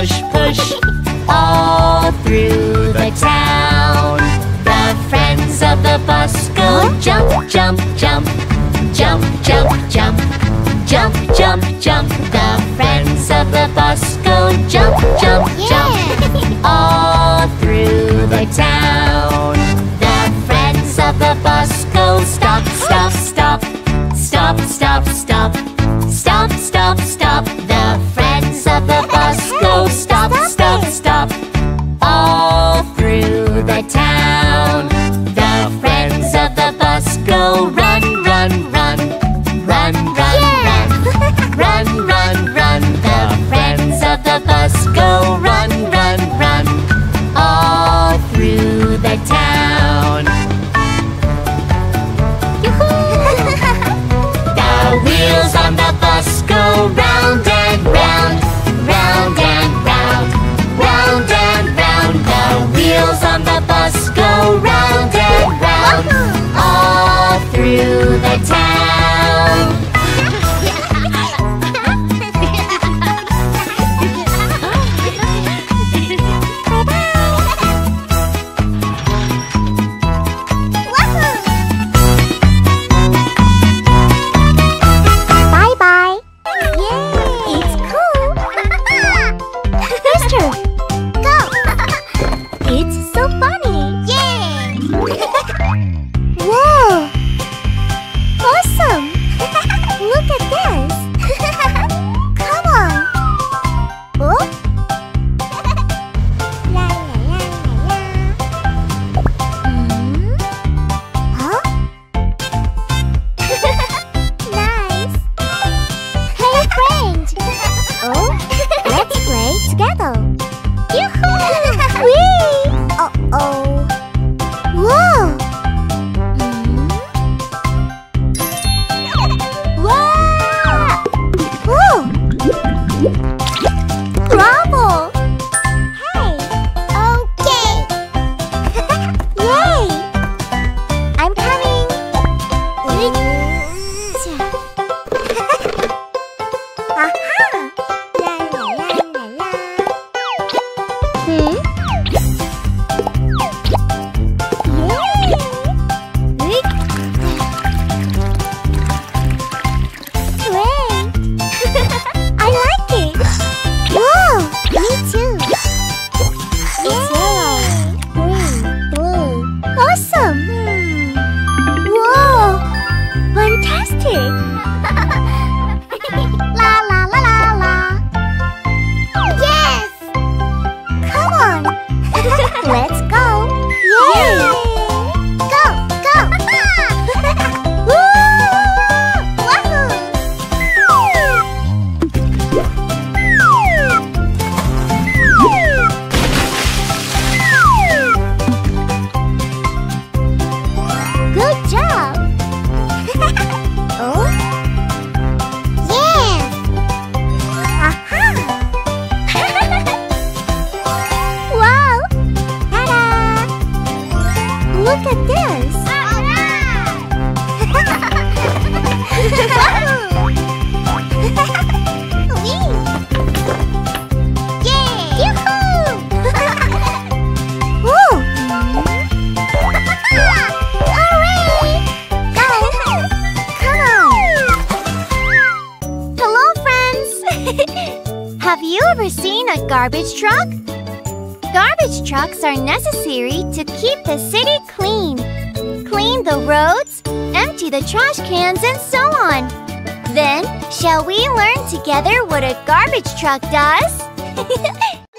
push, push all through the town. The friends of the bus go jump, jump, jump, jump, jump, jump, jump, jump, jump. The friends of the bus go jump, jump, jump all go round and round. Uh-huh. All through the town. Let's go! keep the city clean. Clean the roads, empty the trash cans, and so on. Then, shall we learn together what a garbage truck does?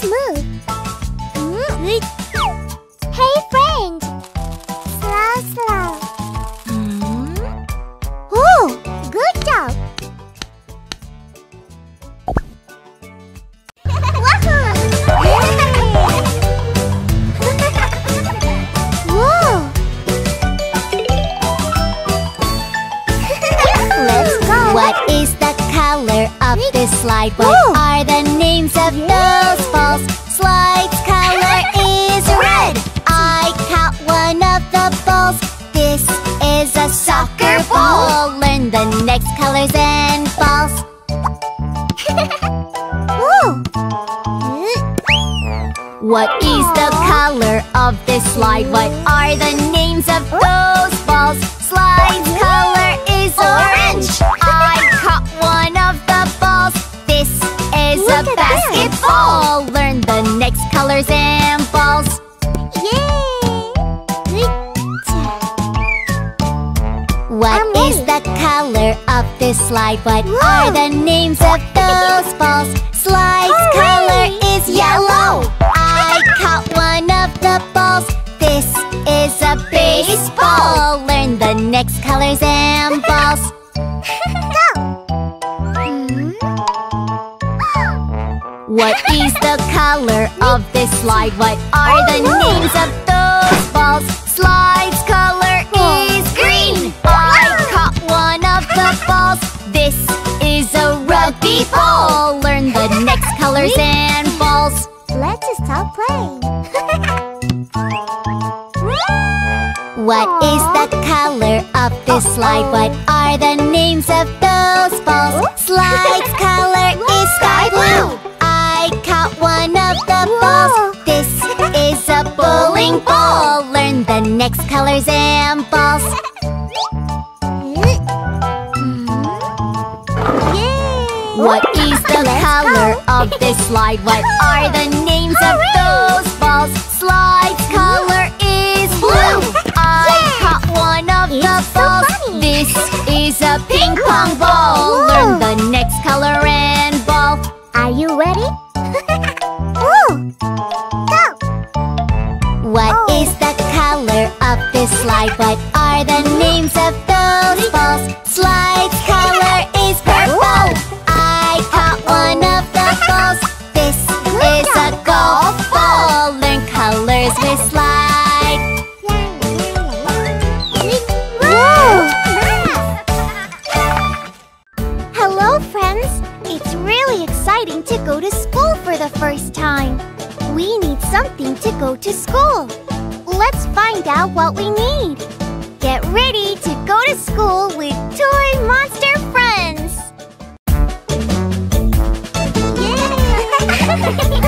Let's move! basketball. Learn the next colors and balls. The color of this slide? What Whoa. are the names of those balls? Slide's color is yellow. Next colors and balls. Go! What is the color of this slide? What are oh, the names of those balls? Slide's color oh. is green. I caught one of the balls. This is a rugby ball. Learn the next colors and balls. Let's stop playing. What is the color of this slide? What are the names of those balls? Slide's color is sky blue I caught one of the balls This is a bowling ball Learn the next colors and balls What is the color of this slide? What are the names of those balls? Slide Is a ping pong ball. Ooh. Learn the next color and ball. Are you ready? Ooh. Go. What oh. is the color of this slide? What are the names of to go to school for the first time. We need something to go to school. Let's find out what we need. Get ready to go to school with Toy Monster Friends. Yeah!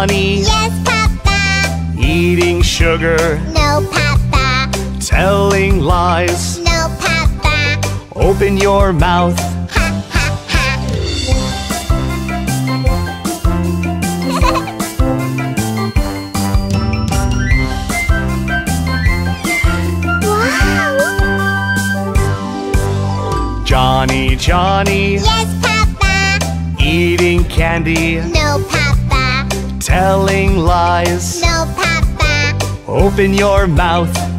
money? Yes, Papa. Eating sugar? No, Papa. Telling lies? No, Papa. Open your mouth. Ha, ha, ha. wow. Johnny, Johnny. Yes, Papa. Eating candy. No, Papa telling lies. No, Papa. Open your mouth.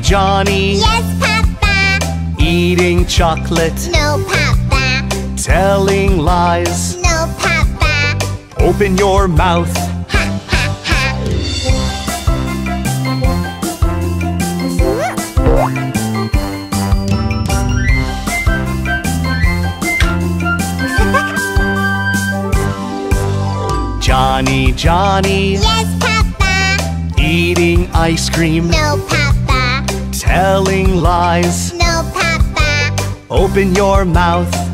Johnny? Yes, Papa. Eating chocolate? No, Papa. Telling lies? No, Papa. Open your mouth. Johnny, Johnny. Yes, Papa. Eating ice cream. No, Papa telling lies. No, Papa. Open your mouth.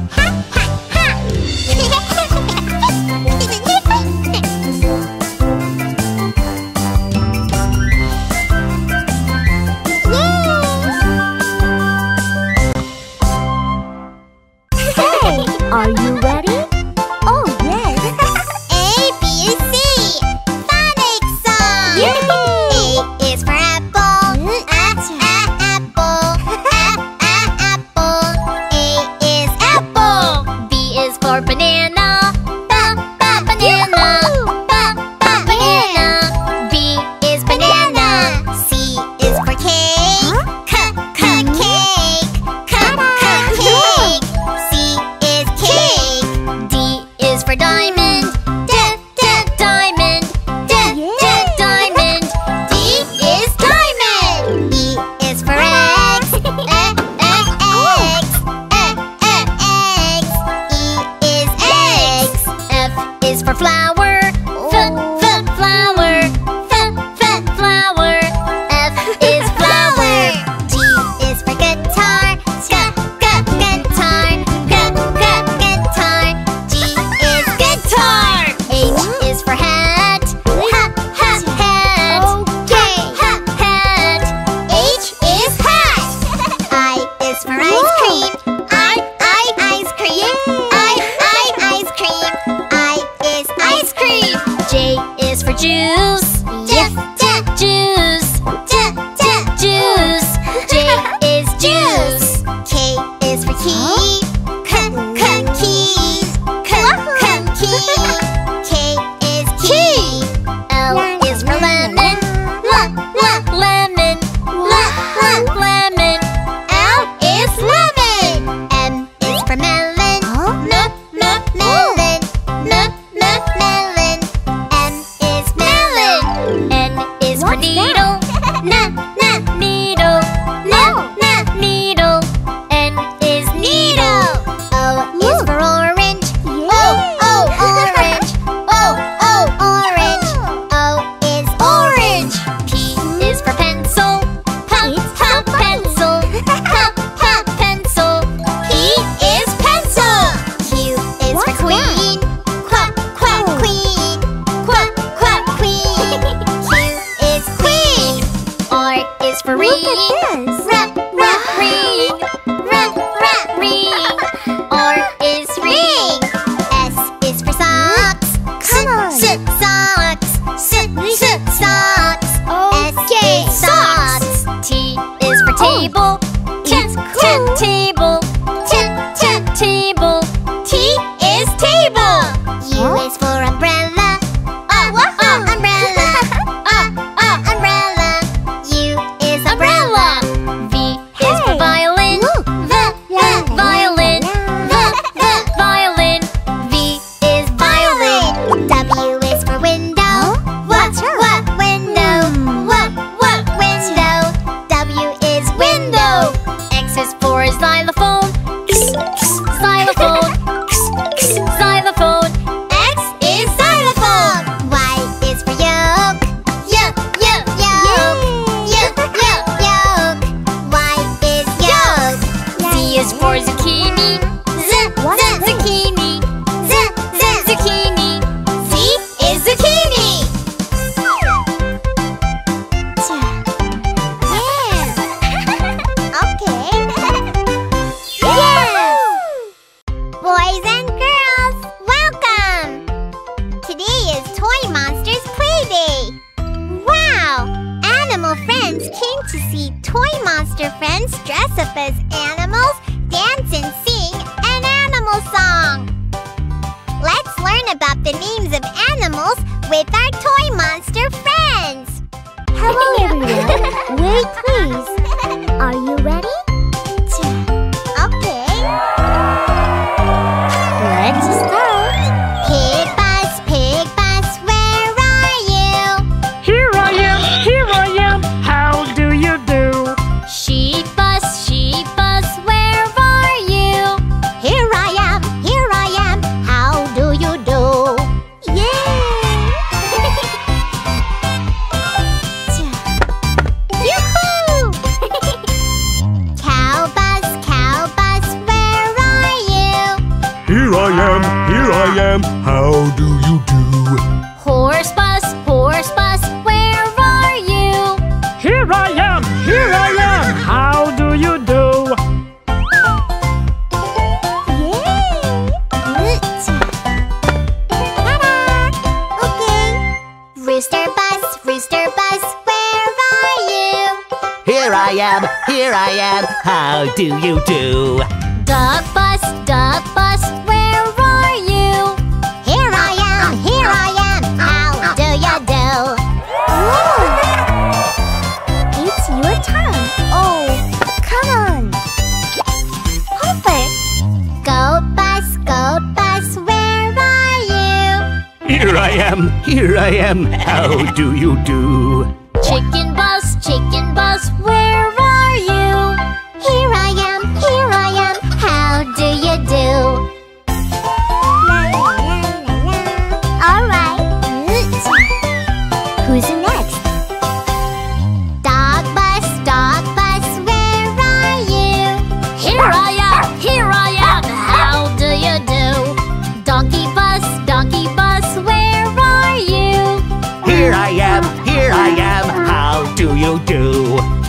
Wait, please. Are you ready? Here I am, here I am, how do you do? Duck bus, duck bus, where are you? Here I am, here I am, how do you do? Ooh. It's your turn. Oh, come on. Perfect. Go bus, go bus, where are you? Here I am, here I am, how do you do? do.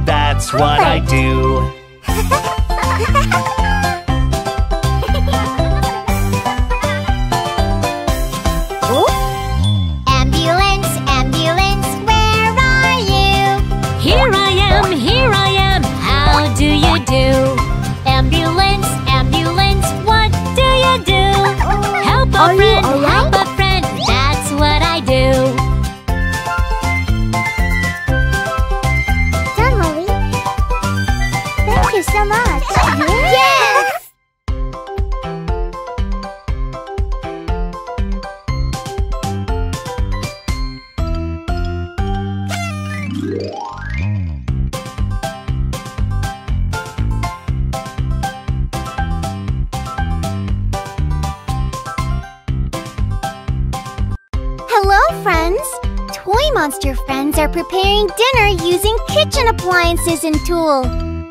that's what I do. ambulance, ambulance, where are you? Here I am, here I am, how do you do? Ambulance, ambulance, what do you do? Help a friend, tool.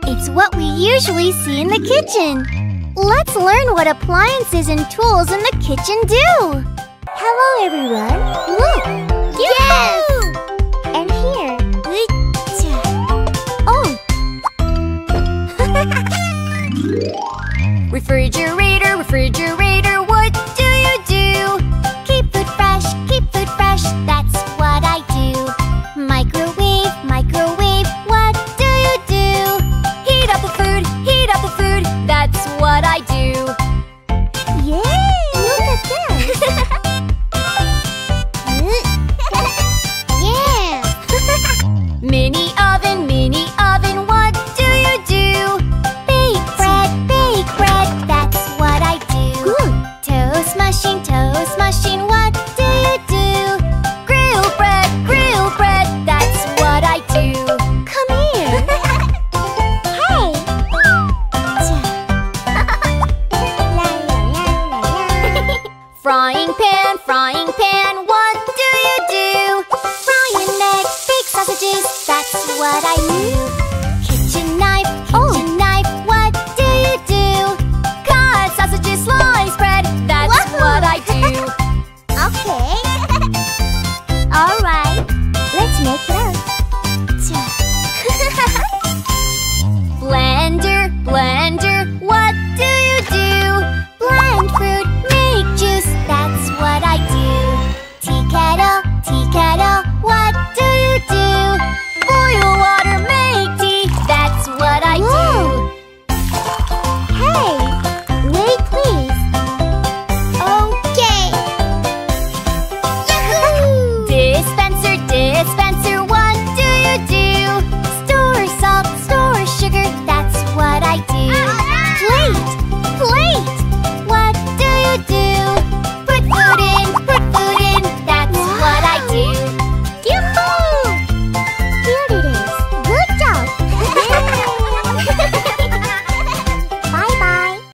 It's what we usually see in the kitchen. Let's learn what appliances and tools in the kitchen do. Hello, everyone. Look! Yes! And here. Oh! refrigerator, refrigerator.